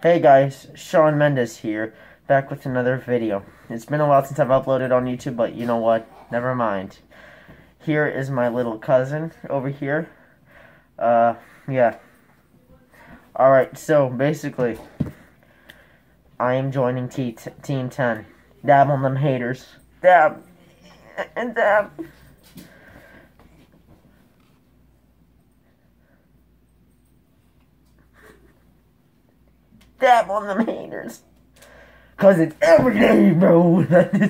Hey guys, Shawn Mendes here, back with another video. It's been a while since I've uploaded on YouTube, but you know what? Never mind. Here is my little cousin over here. Uh, yeah. Alright, so basically, I am joining Team 10. Dab on them haters. Dab. And dab. Dab on them haters. Cause it's every day, bro.